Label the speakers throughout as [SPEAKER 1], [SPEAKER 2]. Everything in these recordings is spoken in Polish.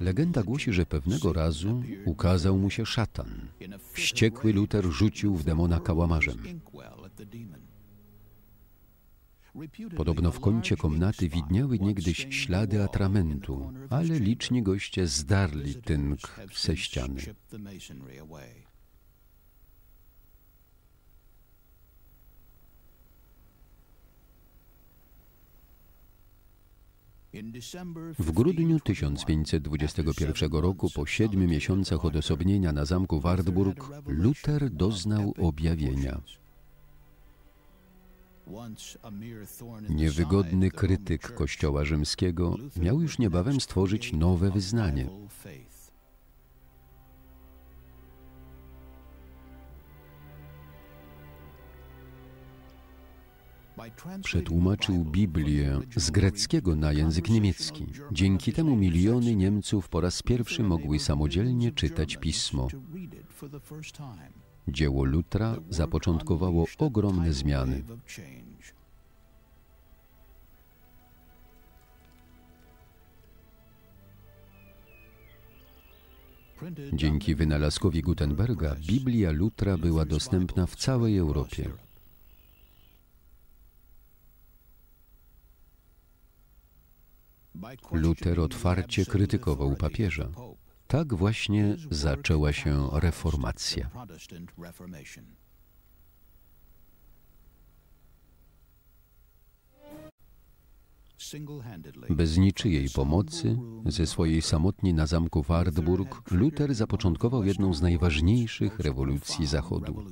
[SPEAKER 1] Legenda głosi, że pewnego razu ukazał mu się szatan. Wściekły Luter rzucił w demona kałamarzem. Podobno w kącie komnaty widniały niegdyś ślady atramentu, ale liczni goście zdarli tynk ze ściany. W grudniu 1521 roku, po siedmiu miesiącach odosobnienia na zamku Wartburg, Luther doznał objawienia. Niewygodny krytyk Kościoła rzymskiego miał już niebawem stworzyć nowe wyznanie. Przetłumaczył Biblię z greckiego na język niemiecki. Dzięki temu miliony Niemców po raz pierwszy mogły samodzielnie czytać pismo. Dzieło Lutra zapoczątkowało ogromne zmiany. Dzięki wynalazkowi Gutenberga Biblia Lutra była dostępna w całej Europie. Luter otwarcie krytykował papieża. Tak właśnie zaczęła się reformacja. Bez niczyjej pomocy, ze swojej samotni na zamku Wartburg, Luther zapoczątkował jedną z najważniejszych rewolucji Zachodu.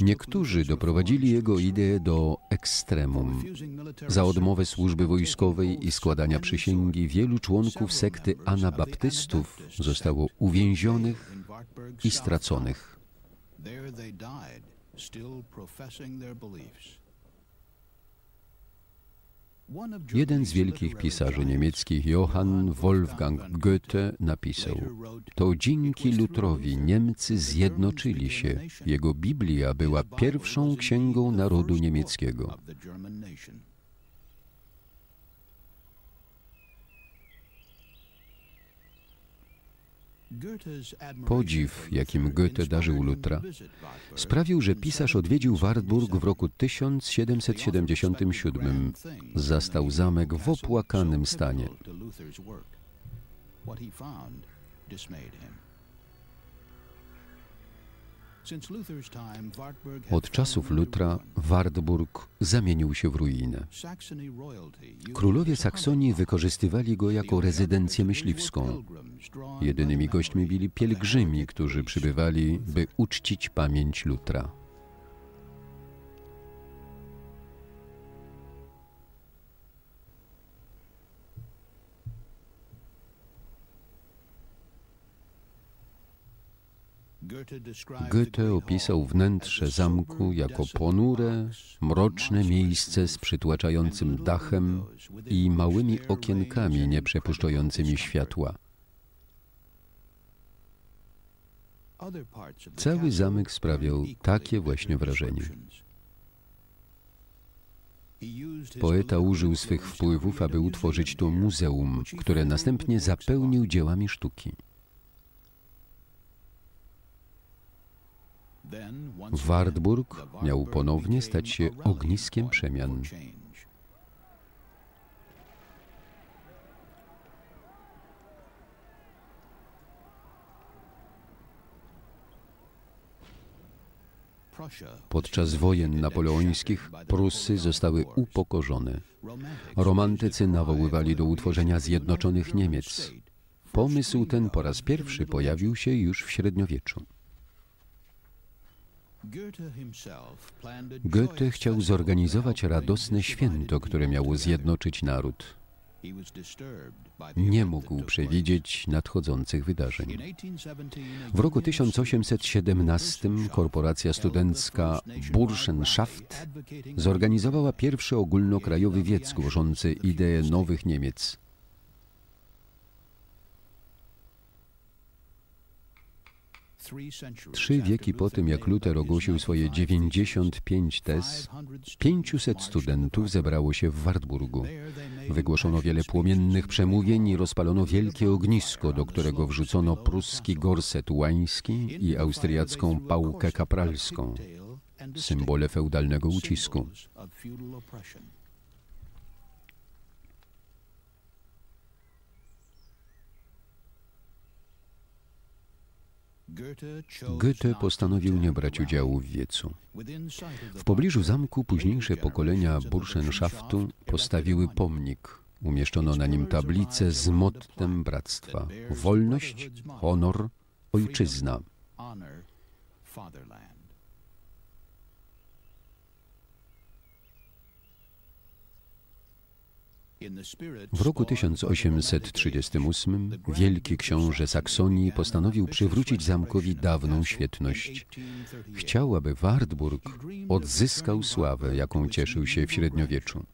[SPEAKER 1] Niektórzy doprowadzili jego ideę do ekstremum. Za odmowę służby wojskowej i składania przysięgi wielu członków sekty anabaptystów zostało uwięzionych i straconych. Jeden z wielkich pisarzy niemieckich, Johann Wolfgang Goethe, napisał: To dzięki Lutrowi Niemcy zjednoczyli się. Jego Biblia była pierwszą księgą narodu niemieckiego. Podziw, jakim Goethe darzył Lutra, sprawił, że pisarz odwiedził Wartburg w roku 1777. Zastał zamek w opłakanym stanie. Od czasów Lutra Wartburg zamienił się w ruinę. Królowie Saksonii wykorzystywali go jako rezydencję myśliwską. Jedynymi gośćmi byli pielgrzymi, którzy przybywali, by uczcić pamięć Lutra. Goethe opisał wnętrze zamku jako ponure, mroczne miejsce z przytłaczającym dachem i małymi okienkami nieprzepuszczającymi światła. Cały zamek sprawiał takie właśnie wrażenie. Poeta użył swych wpływów, aby utworzyć to muzeum, które następnie zapełnił dziełami sztuki. Wartburg miał ponownie stać się ogniskiem przemian. Podczas wojen napoleońskich Prusy zostały upokorzone. Romantycy nawoływali do utworzenia zjednoczonych Niemiec. Pomysł ten po raz pierwszy pojawił się już w średniowieczu. Goethe chciał zorganizować radosne święto, które miało zjednoczyć naród. Nie mógł przewidzieć nadchodzących wydarzeń. W roku 1817 korporacja studencka Burschenschaft zorganizowała pierwszy ogólnokrajowy wiec głoszący ideę nowych Niemiec. Trzy wieki po tym, jak Luther ogłosił swoje 95 tez, 500 studentów zebrało się w Wartburgu. Wygłoszono wiele płomiennych przemówień i rozpalono wielkie ognisko, do którego wrzucono pruski gorset łański i austriacką pałkę kapralską, symbole feudalnego ucisku. Goethe postanowił nie brać udziału w wiecu. W pobliżu zamku późniejsze pokolenia Burschenschaftu postawiły pomnik. Umieszczono na nim tablicę z mottem bractwa: wolność, honor, ojczyzna. W roku 1838 wielki książę Saksonii postanowił przywrócić zamkowi dawną świetność. Chciał, aby Wartburg odzyskał sławę, jaką cieszył się w średniowieczu.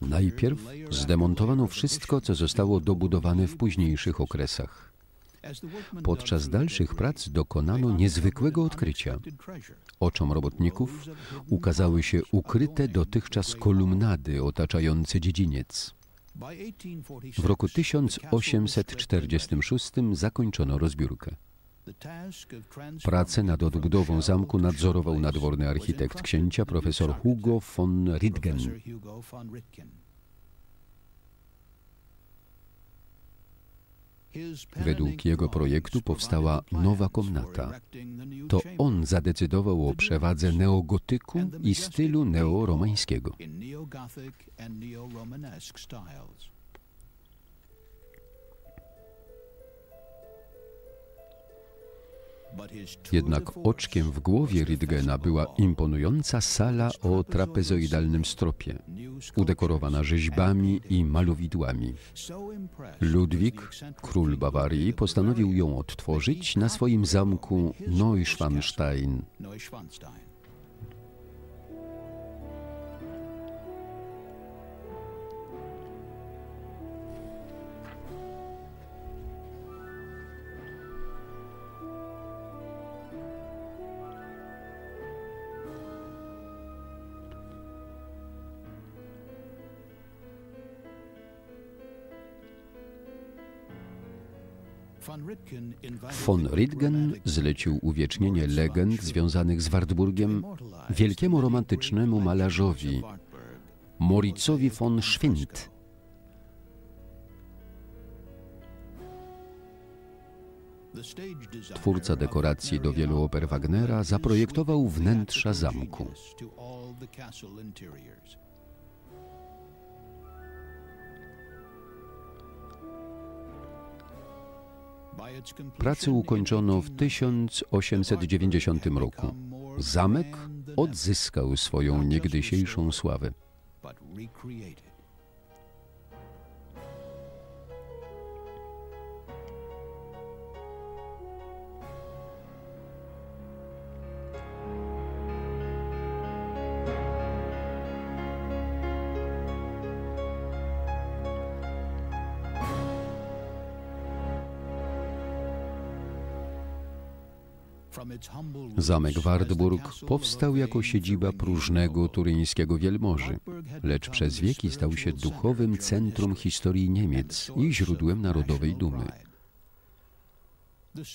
[SPEAKER 1] Najpierw zdemontowano wszystko, co zostało dobudowane w późniejszych okresach. Podczas dalszych prac dokonano niezwykłego odkrycia. Oczom robotników ukazały się ukryte dotychczas kolumnady otaczające dziedziniec. W roku 1846 zakończono rozbiórkę. Pracę nad odbudową zamku nadzorował nadworny architekt księcia profesor Hugo von Rittgen. Według jego projektu powstała nowa komnata. To on zadecydował o przewadze neogotyku i stylu neoromańskiego. Jednak oczkiem w głowie Rydgena była imponująca sala o trapezoidalnym stropie, udekorowana rzeźbami i malowidłami. Ludwik, król Bawarii, postanowił ją odtworzyć na swoim zamku Neuschwanstein. Von Rittgen zlecił uwiecznienie legend związanych z Wartburgiem wielkiemu romantycznemu malarzowi Moritzowi von Schwind. Twórca dekoracji do wielu oper Wagnera zaprojektował wnętrza zamku. Pracę ukończono w 1890 roku. Zamek odzyskał swoją niegdysiejszą sławę. Zamek Wartburg powstał jako siedziba próżnego turyńskiego wielmoży, lecz przez wieki stał się duchowym centrum historii Niemiec i źródłem narodowej dumy.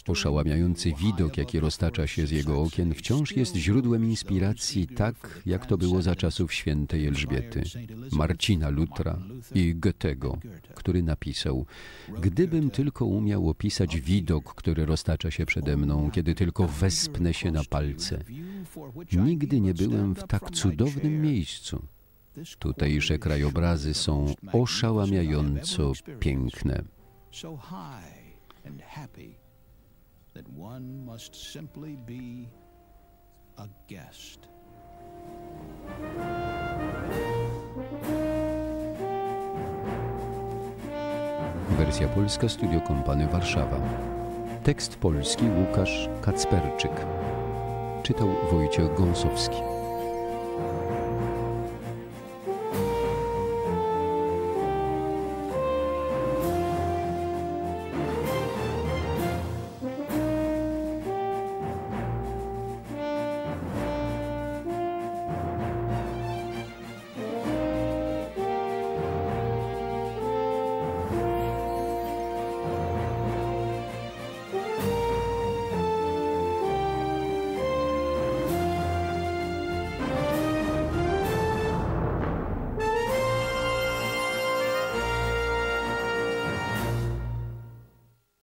[SPEAKER 1] Oszałamiający widok, jaki roztacza się z jego okien, wciąż jest źródłem inspiracji, tak jak to było za czasów świętej Elżbiety, Marcina Lutra i Goethego, który napisał: Gdybym tylko umiał opisać widok, który roztacza się przede mną, kiedy tylko wespnę się na palce. Nigdy nie byłem w tak cudownym miejscu. Tutejsze krajobrazy są oszałamiająco piękne one must simply be a guest. Wersja polska Studio Kompany Warszawa. Tekst polski Łukasz Kacperczyk. Czytał Wojciech Gąsowski.